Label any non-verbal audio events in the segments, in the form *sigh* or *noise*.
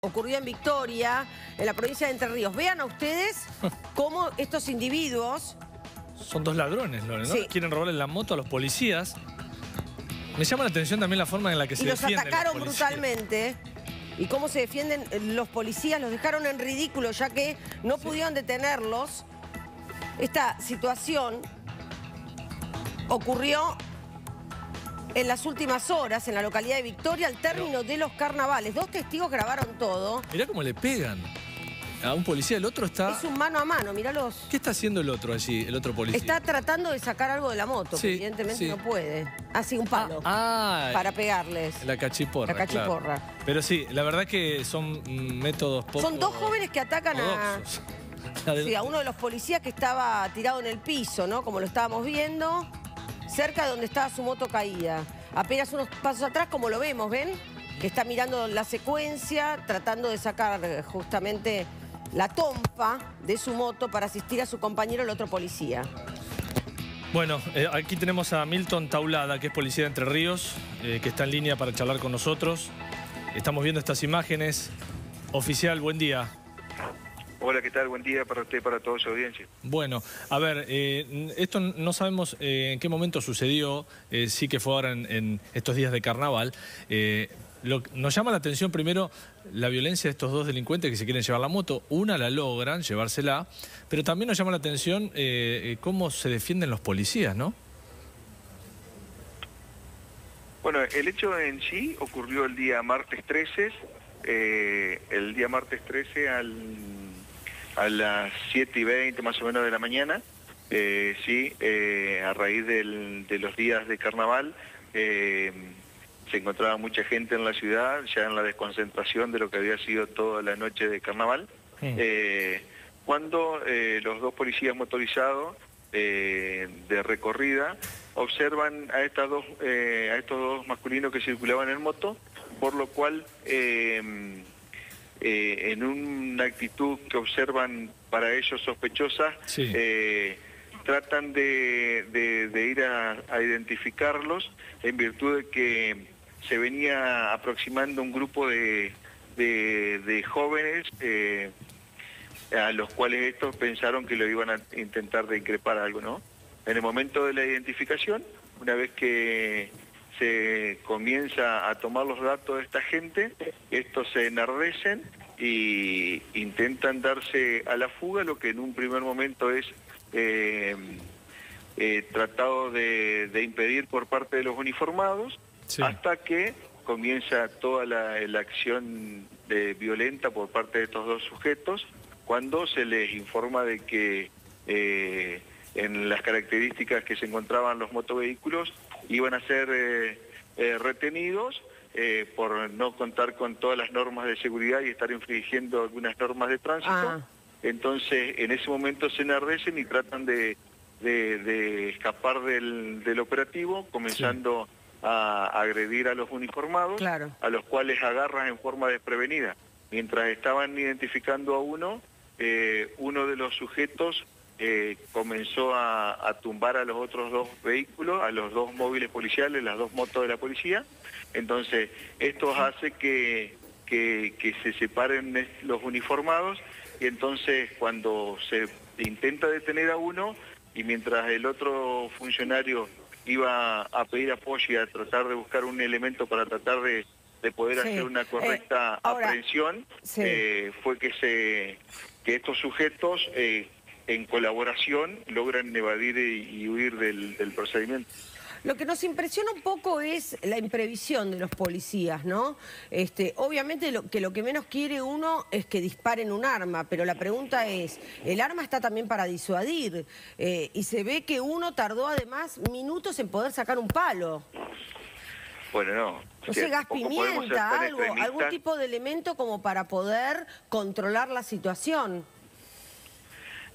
ocurrió en Victoria, en la provincia de Entre Ríos. Vean a ustedes *laughs* cómo estos individuos... Son dos ladrones, Lore, ¿no? Sí. Quieren robarle la moto a los policías. Me llama la atención también la forma en la que se y los defienden atacaron brutalmente. Y cómo se defienden los policías, los dejaron en ridículo ya que no pudieron detenerlos. Esta situación ocurrió en las últimas horas en la localidad de Victoria al término de los carnavales. Dos testigos grabaron todo. Mirá cómo le pegan a un policía. El otro está... Es un mano a mano, míralos. ¿Qué está haciendo el otro allí, el otro policía? Está tratando de sacar algo de la moto, Sí, que evidentemente sí. no puede. Así un palo Ah, para pegarles. la cachiporra. La cachiporra. claro. Pero sí, la verdad que son métodos poco... Son dos jóvenes que atacan a, sí, a uno de los policías que estaba tirado en el piso, ¿no? Como lo estábamos viendo, cerca de donde estaba su moto caída. Apenas unos pasos atrás, como lo vemos, ¿ven? Que está mirando la secuencia, tratando de sacar justamente la tompa de su moto para asistir a su compañero, el otro policía. Bueno, eh, aquí tenemos a Milton Taulada, que es policía de Entre Ríos, eh, que está en línea para charlar con nosotros. Estamos viendo estas imágenes. Oficial, buen día. Hola, ¿qué tal? Buen día para usted para toda su audiencia. Bueno, a ver, eh, esto no sabemos eh, en qué momento sucedió, eh, sí que fue ahora en, en estos días de carnaval. Lo- nos llama la atención primero la violencia de estos dos delincuentes que se quieren llevar la moto. Una la logran, llevársela, pero también nos llama la atención cómo se defienden los policías, ¿no? Bueno, el hecho en sí ocurrió el día martes 13, eh, el día martes 13 al, a las 7 y 20 más o menos de la mañana, eh, sí, eh, a raíz del- de los días de carnaval, eh, se encontraba mucha gente en la ciudad, ya en la desconcentración de lo que había sido toda la noche de carnaval, cuando los dos policías motorizados de recorrida observan a, estas dos, a estos dos masculinos que circulaban en moto, por lo cual eh, en una actitud que observan para ellos sospechosa, Sí. eh, tratan de, de- de ir a, a identificarlos en virtud de que se venía aproximando un grupo de jóvenes eh, a los cuales estos pensaron que lo iban a intentar de increpar algo, ¿no? En el momento de la identificación, una vez que se comienza a tomar los datos de esta gente, estos se enardecen y intentan darse a la fuga, lo que en un primer momento es eh, eh, tratado de, de impedir por parte de los uniformados, Sí. hasta que comienza toda la, la acción de- violenta por parte de estos dos sujetos, cuando se les informa de que eh, en las características que se encontraban los motovehículos iban a ser eh, eh, retenidos eh, por no contar con todas las normas de seguridad y estar infringiendo algunas normas de tránsito. Ah. Entonces, en ese momento se enardecen y tratan de, de- de escapar del, del operativo, comenzando a agredir a los uniformados, Claro. a los cuales agarran en forma desprevenida. Mientras estaban identificando a uno, uno de los sujetos eh, comenzó a, a tumbar a los otros dos vehículos, a los dos móviles policiales, las dos motos de la policía. Entonces, esto hace que, que, que se separen los uniformados y entonces cuando se intenta detener a uno y mientras el otro funcionario iba a pedir apoyo y a tratar de buscar un elemento para tratar de, de poder Sí. hacer una correcta Eh, ahora, aprehensión, sí. eh, fue que, se, que estos sujetos eh, en colaboración logran evadir y, y huir del, del procedimiento. Lo que nos impresiona un poco es la imprevisión de los policías, ¿no? Este, obviamente lo, que lo que menos quiere uno es que disparen un arma, pero la pregunta es, el arma está también para disuadir eh, y se ve que uno tardó además minutos en poder sacar un palo. Bueno, no. No sé, gas pimienta, algo, algún tipo de elemento como para poder controlar la situación.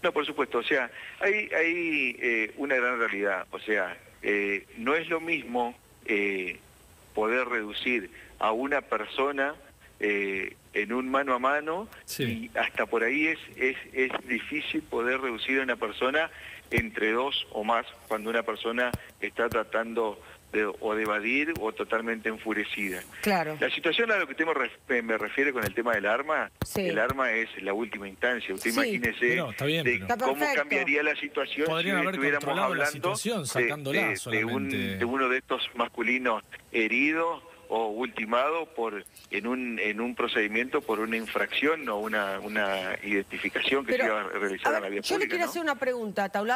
No, por supuesto, o sea, hay, hay eh, una gran realidad, o sea, eh, no es lo mismo eh, poder reducir a una persona en un mano a mano Sí. y hasta por ahí es, es, es difícil poder reducir a una persona entre dos o más cuando una persona está tratando de- o de evadir o totalmente enfurecida. Claro. La situación a lo que usted me ref- me refiere con el tema del arma, Sí. el arma es la última instancia. Usted Sí. imagínese No, está bien, de pero- Está cómo cambiaría la situación Podrían si haber estuviéramos la hablando de- sacándola de, de un- solamente. de uno de estos masculinos heridos o ultimado por en un en un procedimiento por una infracción o una una identificación que Pero, se iba a realizar a en la ver, vía yo le pública, quiero ¿no? hacer una pregunta, Taulada.